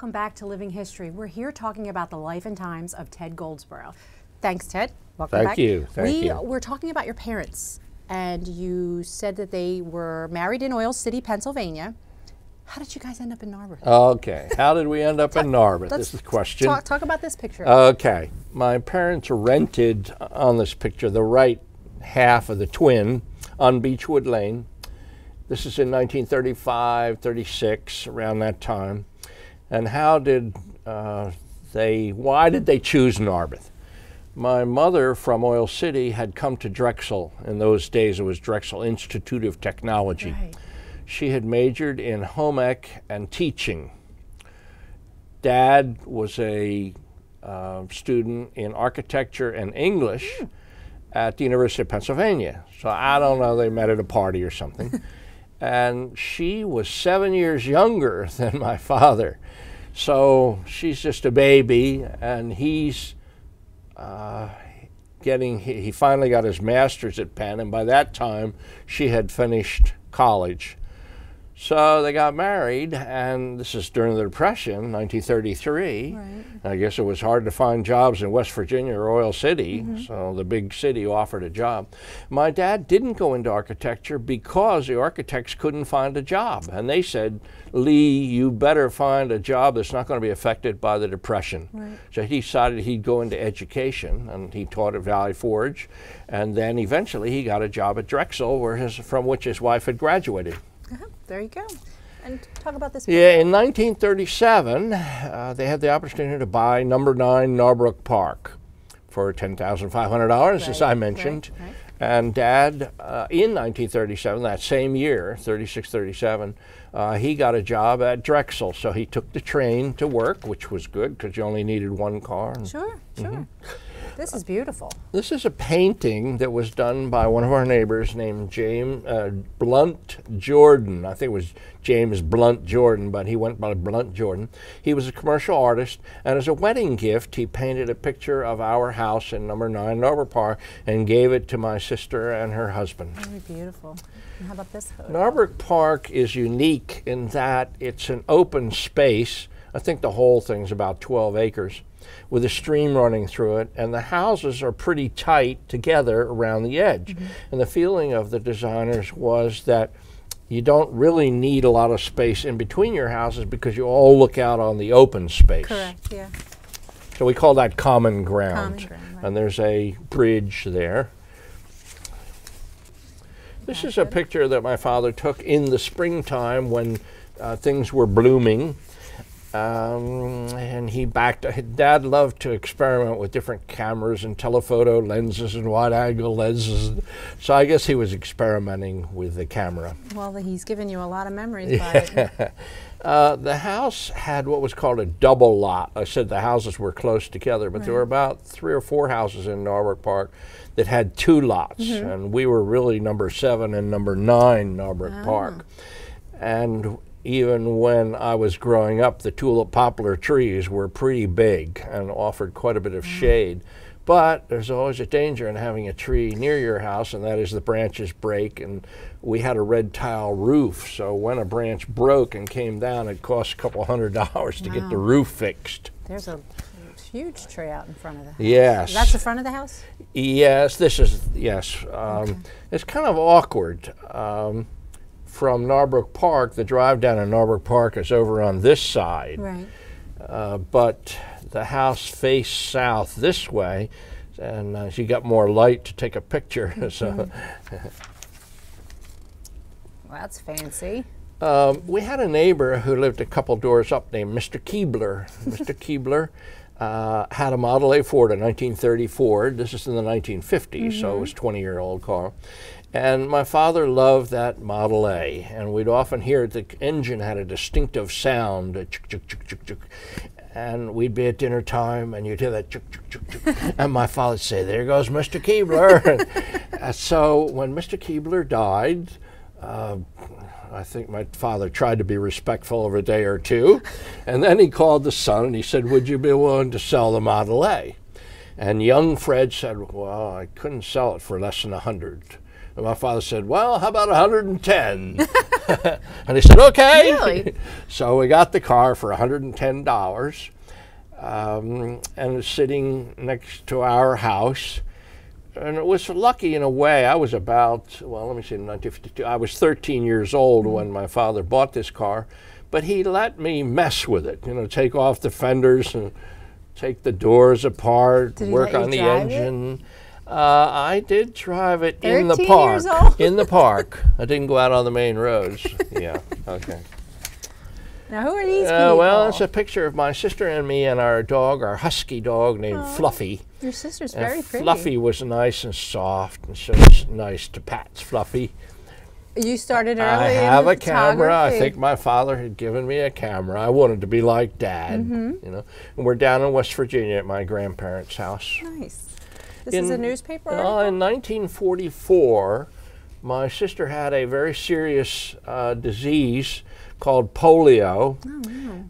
welcome back to Living History. We're here talking about the life and times of Ted Goldsborough. Thanks, Ted. Welcome back. Thank back. you. Thank we you. were talking about your parents, and you said that they were married in Oil City, Pennsylvania. How did you guys end up in Narberth? Okay, how did we end up in Narberth? This is the question. Talk, talk about this picture. Okay, my parents rented on this picture the right half of the twin on Beechwood Lane. This is in 1935, 36, around that time. And how did uh, they, why did they choose Narberth? My mother from Oil City had come to Drexel. In those days, it was Drexel Institute of Technology. Right. She had majored in home ec and teaching. Dad was a uh, student in architecture and English at the University of Pennsylvania. So I don't know, they met at a party or something. and she was seven years younger than my father. So she's just a baby, and he's uh, getting, he, he finally got his master's at Penn, and by that time she had finished college. So they got married, and this is during the Depression, 1933. Right. I guess it was hard to find jobs in West Virginia or Oil City, mm-hmm. so the big city offered a job. My dad didn't go into architecture because the architects couldn't find a job, and they said, Lee, you better find a job that's not going to be affected by the Depression. Right. So he decided he'd go into education, and he taught at Valley Forge, and then eventually he got a job at Drexel, where his, from which his wife had graduated. There you go. And talk about this. Yeah, in 1937, uh, they had the opportunity to buy number nine Narbrook Park for $10,500, as Right, I right, mentioned. right. And Dad, uh, in 1937, that same year, 36, 37, uh, he got a job at Drexel. So he took the train to work, which was good because you only needed one car. Sure, sure. Mm-hmm. This is beautiful. This is a painting that was done by one of our neighbors named James uh, Blunt Jordan. I think it was James Blunt Jordan, but he went by Blunt Jordan. He was a commercial artist, and as a wedding gift, he painted a picture of our house in number nine Narbrook Park and gave it to my sister and her husband. Very beautiful. And how about this photo? Narbrook Park is unique in that it's an open space. I think the whole thing's about 12 acres with a stream running through it, and the houses are pretty tight together around the edge. And the feeling of the designers was that you don't really need a lot of space in between your houses because you all look out on the open space. Correct, yeah. So we call that common ground. Common ground, right. And there's a bridge there. This is a picture that my father took in the springtime when uh, things were blooming. Um, and he backed. Dad loved to experiment with different cameras and telephoto lenses and wide-angle lenses. So I guess he was experimenting with the camera. Well, he's given you a lot of memories by it. Uh, the house had what was called a double lot. I said the houses were close together, but there were about three or four houses in Narbrook Park that had two lots, and we were really number seven and number nine Narbrook Park. And even when I was growing up, the tulip poplar trees were pretty big and offered quite a bit of shade. But there's always a danger in having a tree near your house, and that is the branches break. And we had a red tile roof, so when a branch broke and came down, it cost a couple hundred dollars to get the roof fixed. There's a huge tree out in front of the house. Yes. That's the front of the house? Yes, this is, yes. Um, It's kind of awkward. Um, from Narbrook Park, the drive down to Narbrook Park is over on this side. Right. Uh, but the house faced south this way, and uh, she got more light to take a picture. so Well, that's fancy. um, we had a neighbor who lived a couple doors up named Mr. Keebler. Mr. Keebler uh, had a Model A Ford, a 1930 Ford. This is in the 1950s, so it was a 20 year old car. And my father loved that Model A, and we'd often hear the engine had a distinctive sound, a chuk chuk chuk chuk chuk. And we'd be at dinner time, and you'd hear that chuk chuk chuk chuk. and my father'd say, "There goes Mr. Keebler." and so when Mr. Keebler died, uh, I think my father tried to be respectful over a day or two, and then he called the son and he said, "Would you be willing to sell the Model A?" And young Fred said, Well, I couldn't sell it for less than a 100. And my father said, Well, how about 110? and he said, okay. Really? so we got the car for $110 um, and it was sitting next to our house. And it was lucky in a way. I was about, well, let me see, 1952. I was 13 years old when my father bought this car, but he let me mess with it, you know, take off the fenders and take the doors apart, work on the engine. it? Uh, I did drive it in the 13 park. years old? In the park. I didn't go out on the main roads. yeah, okay. Now, who are these Uh, people? well, it's a picture of my sister and me and our dog, our husky dog named Fluffy. Your sister's And very pretty. Fluffy was nice and soft, and so it's nice to pat Fluffy. You started early. I in have a camera. I think my father had given me a camera. I wanted to be like Dad, Mm-hmm. you know. And we're down in West Virginia at my grandparents' house. Nice. This is a In- newspaper. Article? in 1944, my sister had a very serious uh, disease called polio,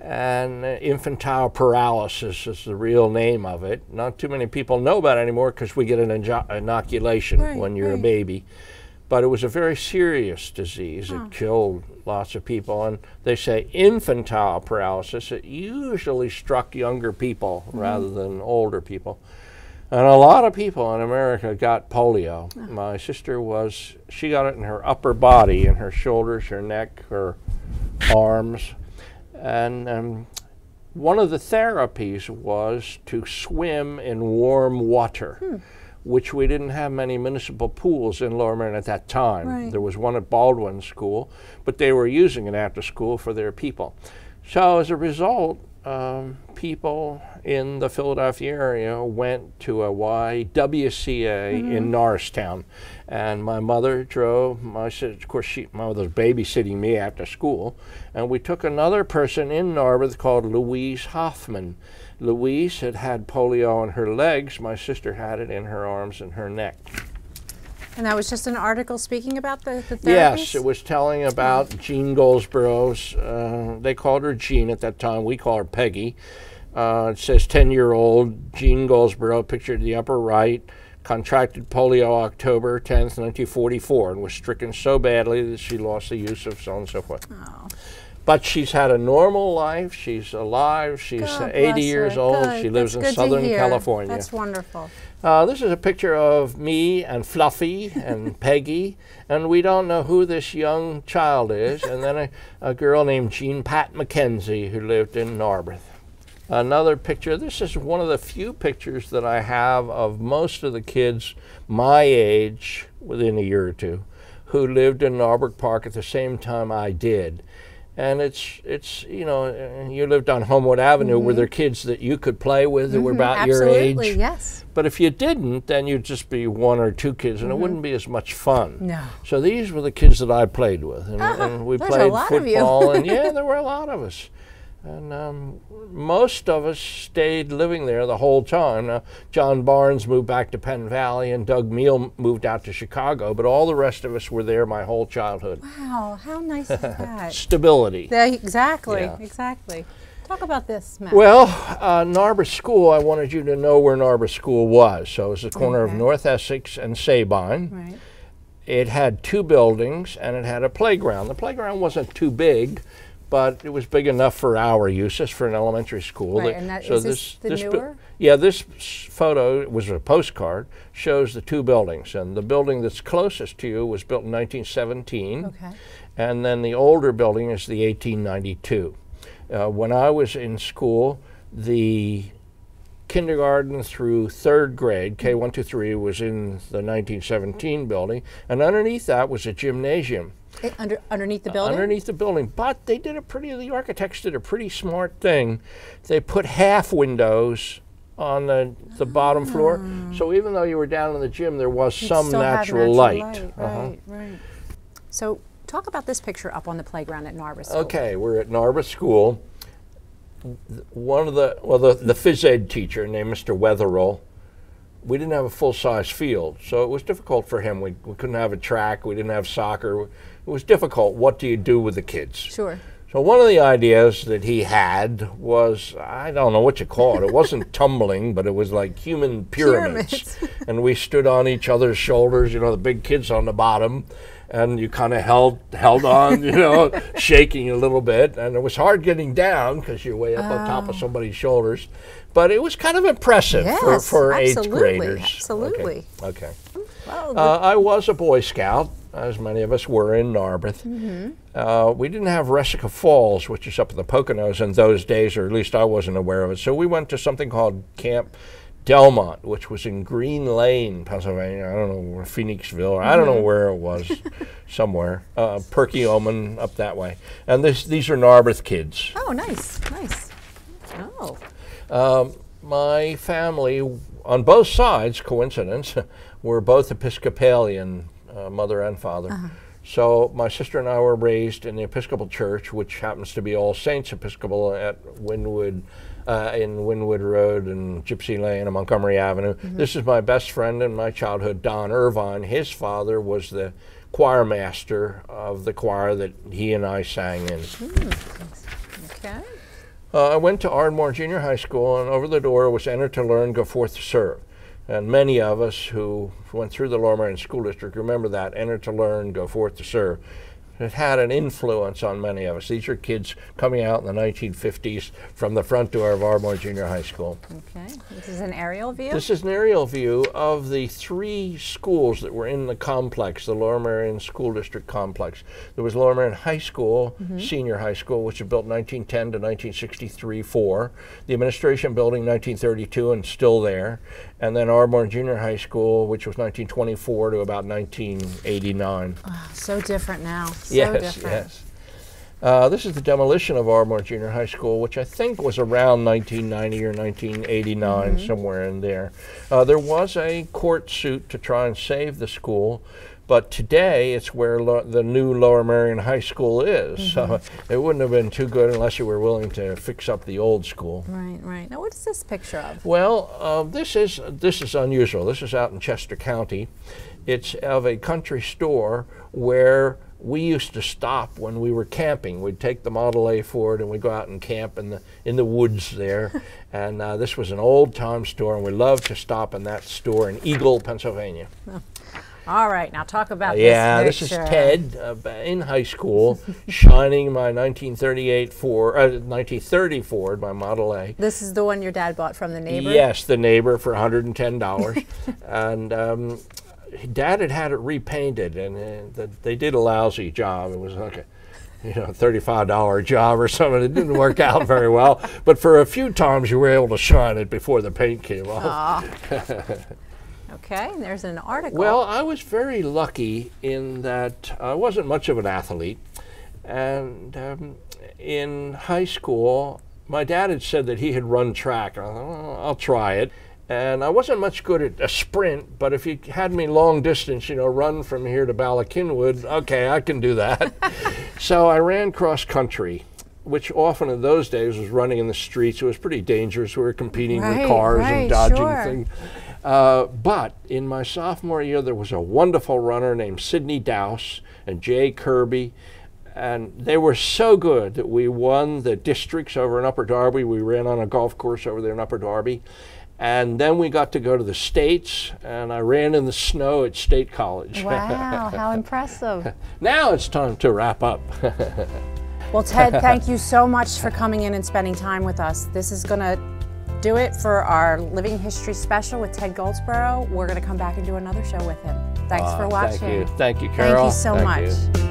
and uh, infantile paralysis is the real name of it. Not too many people know about it anymore because we get an injo- inoculation Right, when you're a baby. But it was a very serious disease. It killed lots of people. And they say infantile paralysis, it usually struck younger people rather than older people. And a lot of people in America got polio. My sister was, she got it in her upper body, in her shoulders, her neck, her arms. And um, one of the therapies was to swim in warm water, which we didn't have many municipal pools in Lower Merion at that time. Right. There was one at Baldwin School, but they were using it after school for their people. So as a result, um, people in the Philadelphia area went to a YWCA in Norristown, and my mother drove. My sis- of course, she my mother was babysitting me after school, and we took another person in Narberth called Louise Hoffman. Louise had had polio in her legs. My sister had it in her arms and her neck. And that was just an article speaking about the, the? Yes, it was telling about Jean Goldsborough's. Uh, they called her Jean at that time. We call her Peggy. Uh, it says 10 year old Jean Goldsborough, pictured in the upper right, contracted polio October 10th, 1944, and was stricken so badly that she lost the use of so on and so forth. Oh. But she's had a normal life. She's alive. She's God 80 years her. old. Good. She lives That's in Southern. California. That's wonderful. Uh, this is a picture of me and Fluffy and Peggy, and we don't know who this young child is, and then a, a girl named Jean Pat McKenzie who lived in Narberth. Another picture, this is one of the few pictures that I have of most of the kids my age, within a year or two, who lived in Narberth Park at the same time I did. And it's, it's you know, you lived on Homewood Avenue. Were there kids that you could play with that were about your age? Mm-hmm. Yes. But if you didn't, then you'd just be one or two kids, and it wouldn't be as much fun. Mm-hmm. No. So these were the kids that I played with, and, Ah, and we played lot of you. football, and yeah, there were a lot of us. And um, most of us stayed living there the whole time. Now, John Barnes moved back to Penn Valley, and Doug Meal moved out to Chicago, but all the rest of us were there my whole childhood. Wow, how nice is that? Stability. They- exactly, Yeah. exactly. Talk about this, Matt. Well, uh, Narberth School, I wanted you to know where Narberth School was. So it was the corner of North Essex and Sabine. right. It had two buildings and it had a playground. The playground wasn't too big, but it was big enough for our uses for an elementary school. Right, That- and that- is this the bu- newer? yeah, this photo it was a postcard shows the two buildings, and the building that's closest to you was built in 1917 Okay. and then the older building is the 1892. Uh, when I was in school, the kindergarten through third grade, K1 to 3, was in the 1917 building, and underneath that was a gymnasium. It- under, underneath the building? Underneath the building, but they did a pretty. The architects did a pretty smart thing. They put half windows on the the bottom floor, so even though you were down in the gym, there was Ah. You'd some have natural, light. Uh-huh. Right, right. So talk about this picture up on the playground at Narberth School. Okay, we're at Narberth School. One of the well, the, the phys ed teacher named Mr. Wetherill. We didn't have a full size field, so it was difficult for him. We, we couldn't have a track. We didn't have soccer. It was difficult. What do you do with the kids? Sure. So one of the ideas that he had was I don't know what you call it. It wasn't tumbling, but it was like human pyramids. Pyramids. and we stood on each other's shoulders, you know, the big kids on the bottom, and you kind of held held on, you know, shaking a little bit, and it was hard getting down because you're way up on top of Oh. somebody's shoulders. But it was kind of impressive for, Yes, for eighth absolutely, graders. absolutely. Okay. okay. Well, Uh, I was a Boy Scout, as many of us were in Narberth. Mm-hmm. Uh, we didn't have Resica Falls, which is up in the Poconos in those days, or at least I wasn't aware of it. So we went to something called Camp Delmont, which was in Green Lane, Pennsylvania. I don't know where Phoenixville, or I don't Mm-hmm. know where it was, somewhere. Uh, Perkiomen up that way. And this, these are Narberth kids. oh, nice, nice. Oh, My family, on both sides, coincidence, were both Episcopalian, uh, mother and father. So my sister and I were raised in the Episcopal Church, which happens to be All Saints Episcopal at Wynnewood, uh, in Wynnewood Road and Gypsy Lane and Montgomery Avenue. This is my best friend in my childhood, Don Irvine. His father was the choir master of the choir that he and I sang in. okay. Uh, I went to Ardmore Junior High School, and over the door was enter to learn, go forth to serve. And many of us who went through the Lower Merion School District remember that enter to learn, go forth to serve. It had an influence on many of us. These are kids coming out in the 1950s from the front door of Ardmore Junior High School. Okay, this is an aerial view. This is an aerial view of the three schools that were in the complex, the Lower Merion School District complex. There was Lower Merion High School, mm-hmm. senior high school, which was built 1910 to 1963 4. The administration building 1932 and still there. And then Ardmore Junior High School, which was 1924 to about 1989. So different now. So yes, different. yes. Uh, this is the demolition of Ardmore Junior High School, which I think was around 1990 or 1989, Mm-hmm. somewhere in there. Uh, there was a court suit to try and save the school, but today it's where lo- the new Lower Merion High School is. So Mm-hmm. it wouldn't have been too good unless you were willing to fix up the old school. Right, right. Now, what is this picture of? Well, uh, this is this is unusual. This is out in Chester County. It's of a country store where we used to stop when we were camping. We'd take the Model A Ford and we'd go out and camp in the in the woods there. and uh, this was an old time store, and we loved to stop in that store in Eagle, Pennsylvania. All right, now talk about Yeah, this this is. Ted uh, in high school, shining my 1938 Ford, uh, 1930 Ford, my Model A. This is the one your dad bought from the neighbor? Yes, the neighbor for $110. and um, dad had had it repainted, and uh, the, they did a lousy job. It was like a you know, $35 job or something. It didn't work out very well. But for a few times, you were able to shine it before the paint came off. Okay, there's an article. Well, I was very lucky in that I wasn't much of an athlete. And um, in high school, my dad had said that he had run track. I thought, well, I'll try it. And I wasn't much good at a sprint, but if you had me long distance, you know, run from here to Bala Cynwyd, okay, I can do that. so I ran cross country, which often in those days was running in the streets. It was pretty dangerous. We were competing Right, with cars right, and dodging sure. things. Uh, but in my sophomore year, there was a wonderful runner named Sidney Dowse and Jay Kirby. And they were so good that we won the districts over in Upper Darby. We ran on a golf course over there in Upper Darby. And then we got to go to the States, and I ran in the snow at State College. Wow, how impressive. now it's time to wrap up. Well, Ted, thank you so much for coming in and spending time with us. This is going to do it for our Living History special with Ted Goldsborough. We're going to come back and do another show with him. Thanks ah, for watching. Thank you. Thank you, Carol. Thank you so Thank much. you.